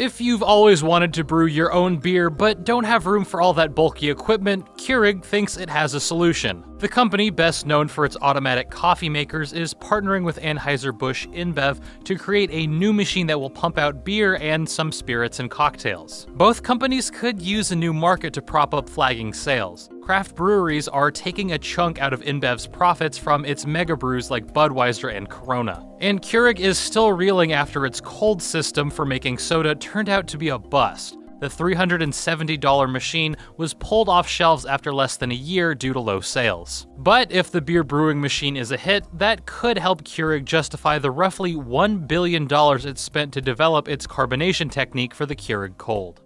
If you've always wanted to brew your own beer but don't have room for all that bulky equipment, Keurig thinks it has a solution. The company, best known for its automatic coffee makers, is partnering with Anheuser-Busch InBev to create a new machine that will pump out beer and some spirits and cocktails. Both companies could use a new market to prop up flagging sales craft breweries are taking a chunk out of InBev's profits from its mega brews like Budweiser and Corona. And Keurig is still reeling after its Kold system for making soda turned out to be a bust. The $370 machine was pulled off shelves after less than a year due to low sales. But if the beer brewing machine is a hit, that could help Keurig justify the roughly $1 billion it spent to develop its carbonation technique for the Keurig Kold.